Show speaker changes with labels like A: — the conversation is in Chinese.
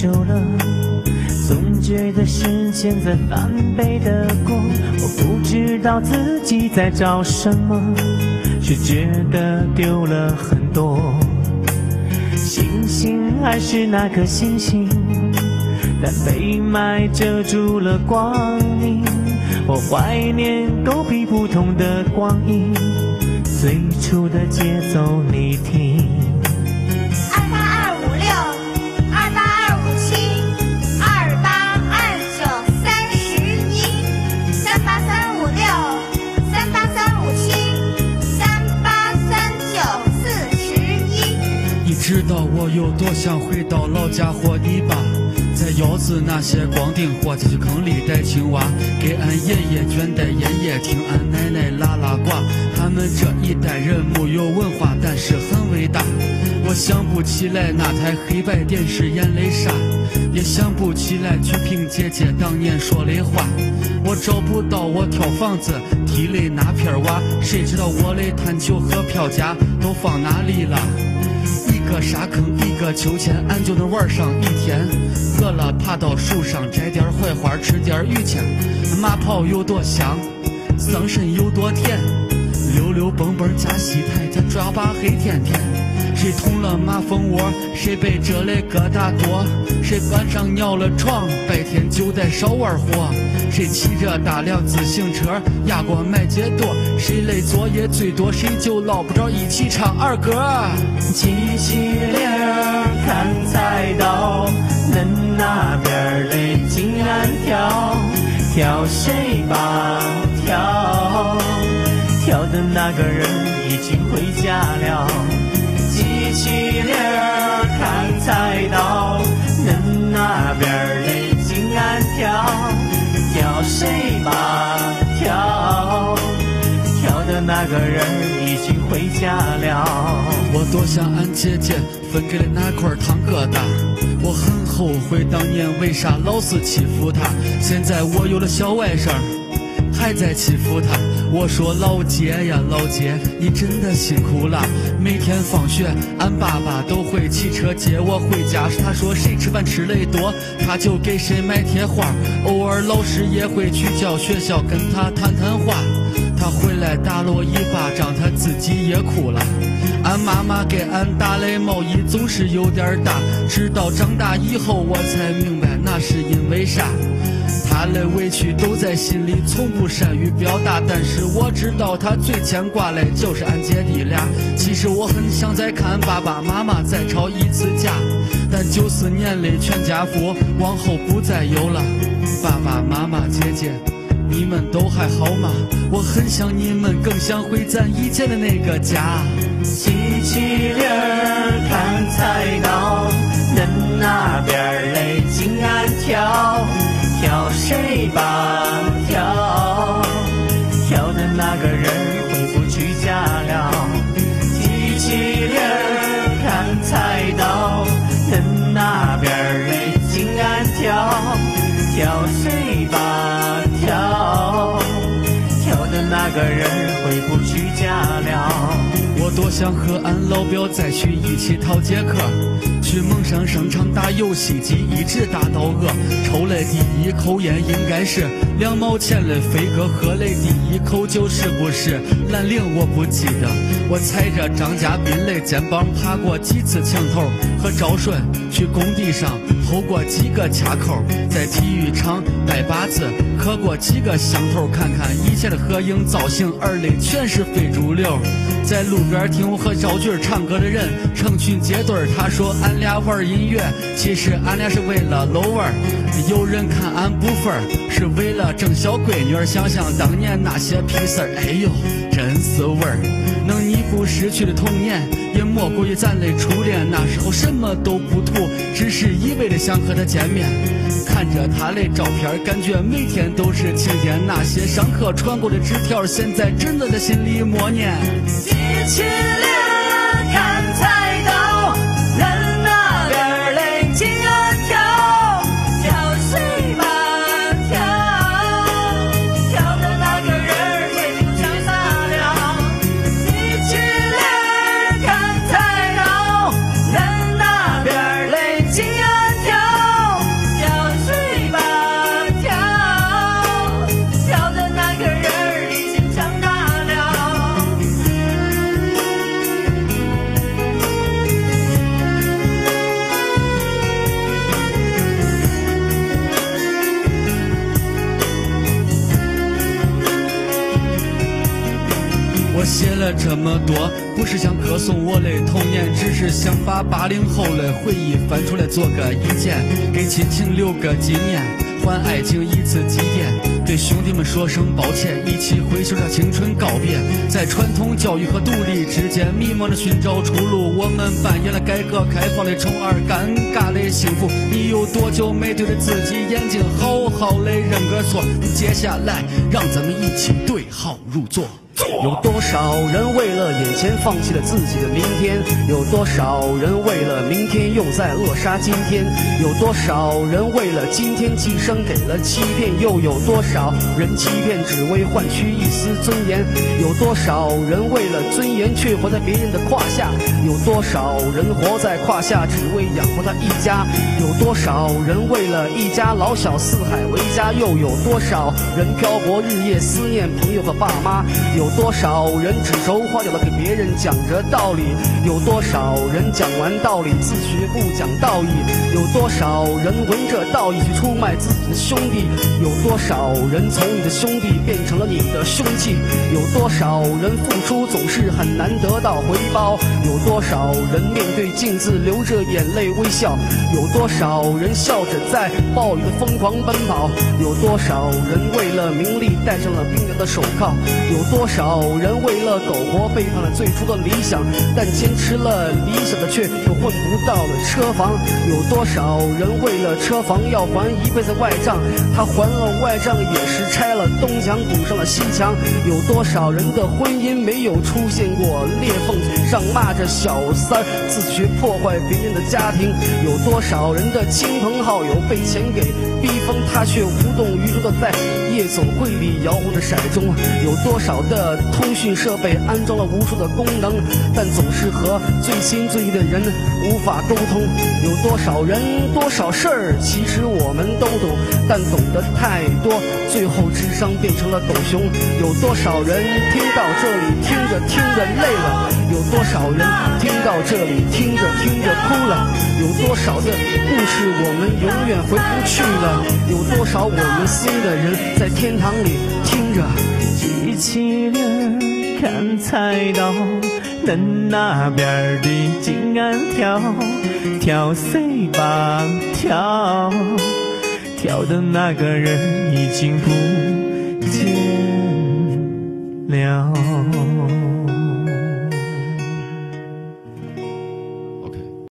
A: 久了？总觉得时间在翻倍的过，我不知道自己在找什么，却觉得丢了很多。星星还是那颗星星，但被霾遮住了光影。我怀念狗屁不通的光阴，最初的节奏你听。
B: 想回到老家活地吧？在窑子那些光腚伙计去坑里逮青蛙，给俺爷爷卷带烟叶，听俺奶奶拉拉呱。他们这一代人没有文化，但是很伟大。我想不起。来那台黑白电视演的啥，也想不起。来曲萍姐姐当年说的话。我找不到我挑房子踢的那片瓦，谁知道我的弹球和票价都放哪里了？一个沙坑，一个秋千，俺就能玩上一天。饿了爬到树上摘点槐花，吃点榆钱。马跑有多香，桑葚有多甜。溜溜蹦蹦加戏台，咱抓把黑甜甜。谁捅了马蜂窝，谁被蛰的疙瘩多。谁晚上尿了床，白天就得少玩火。谁骑着大辆自行车压过麦秸垛？谁累作业最多，谁就捞不着一起唱儿歌。
A: 机器灵儿砍菜刀，恁那边儿的金安跳，跳谁吧跳，跳的那个人已经回家了。那个人已经回家了。
B: 我多想俺姐姐分给的那块糖疙瘩，我很后悔当年为啥老是欺负她。现在我有了小外甥，还在欺负她。我说老姐呀老姐，你真的辛苦了。每天放学，俺爸爸都会骑车接我回家。他说谁吃饭吃的多，他就给谁买贴画。偶尔老师也会去教学校跟他谈谈话。他回来打了我一巴掌，他自己也哭了。俺妈妈给俺打的毛衣总是有点大，直到长大以后我才明白那是因为啥。她的委屈都在心里，从不善于表达。但是我知道他最牵挂的就是俺姐弟俩。其实我很想再看爸爸妈妈再吵一次架，但九四年的全家福往后不再有了。爸爸妈妈姐姐。你们都还好吗？我很想你们，更想回咱以前的那个家。我想和俺老表再去一起逃节课，去蒙山商场打游戏机，一直打到饿。抽了第一口烟应该是两毛钱的飞哥，喝的第一口酒是不是兰陵？我不记得。我踩着张家斌的肩膀爬过几次墙头，和赵顺去工地上偷过几个卡扣，在体育场拜把子磕过几个响头，看看以前的合影造型，儿的全是非主流。在路边听我和赵军唱歌的人成群结队，他说俺俩玩音乐，其实俺俩是为了搂腕儿。有人看俺不忿儿，是为了整小闺女儿。想想当年那些屁事儿，哎呦，真是味儿。能弥补失去的童年，也莫过于咱的初恋。那时候什么都不图，只是一味的想和她见面。看着她的照片，感觉每天都是晴天。那些上课传过的纸条，现在真的在心里默念。
A: 起来我
B: 写了这么多，不是想歌颂我的童年，只是想把八零后的回忆翻出来做个意见，给亲情留个纪念，还爱情一次祭奠。对兄弟们说声抱歉，一起挥手向青春告别。在传统教育和独立之间迷茫着寻找出路，我们扮演了改革开放的宠儿，尴尬的幸福。你有多久没对着自己眼睛好好的认个错？接下来让咱们一起对号入座。
C: 有多少人为了眼前放弃了自己的明天？有多少人为了明天又在扼杀今天？有多少人为了今天寄生给了欺骗？又有多少人欺骗只为换取一丝尊严？有多少人为了尊严却活在别人的胯下？有多少人活在胯下只为养活他一家？有多少人为了一家老小四海为家？又有多少人漂泊日夜思念朋友和爸妈？有有多少人指手画脚的给别人讲着道理？有多少人讲完道理自学不讲道义？有多少人闻着道义去出卖自己的兄弟？有多少人从你的兄弟变成了你的凶器？有多少人付出总是很难得到回报？有多少人面对镜子流着眼泪微笑？有多少人笑着在暴雨的疯狂奔跑？有多少人为了名利戴上了冰凉的手铐？有多少少人为了苟活背叛了最初的理想？但坚持了理想的却又混不到了车房。有多少人为了车房要还一辈子外账？他还了外账也是拆了东墙补上了西墙。有多少人的婚姻没有出现过裂缝？上骂着小三，自觉破坏别人的家庭。有多少人的亲朋好友被钱给逼疯，他却无动于衷的在夜总会里摇晃着骰盅？有多少的通讯设备安装了无数的功能，但总是和最亲最近的人无法沟通？有多少人多少事儿，其实我们都懂，但懂得太多，最后智商变成了狗熊。有多少人听到这里，听着听着累了？有多少人听到这里，听着听着哭了？有多少的故事我们永远回不去了？有多少我们心的人在天堂里听着？
A: 机器人看菜刀，恁那边的金安跳，跳谁吧跳，跳的那个人已经不见了。